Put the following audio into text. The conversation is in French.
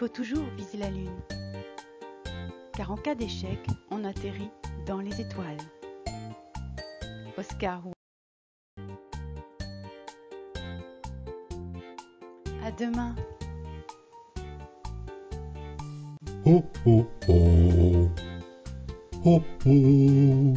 faut toujours viser la lune. Car en cas d'échec, on atterrit dans les étoiles. Oscar À demain. Oh oh oh. Oh oh.